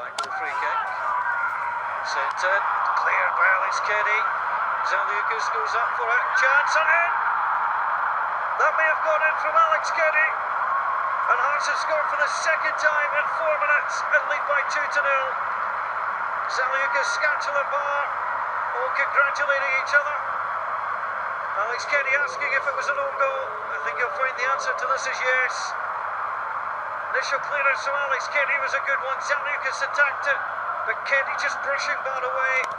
The free kick. In. Cleared by Alex Keddie. Zaliukas goes up for it. Chance and in. That may have gone in from Alex Keddie. And Hearts have scored for the second time in four minutes and lead by two to nil. Zaliukas, Scantler Barr, all congratulating each other. Alex Keddie asking if it was an own goal. I think you'll find the answer to this is yes. Initial clearance from Alex Keddie was a good one. Zaliukas attacked it, but Keddie just brushing ball away.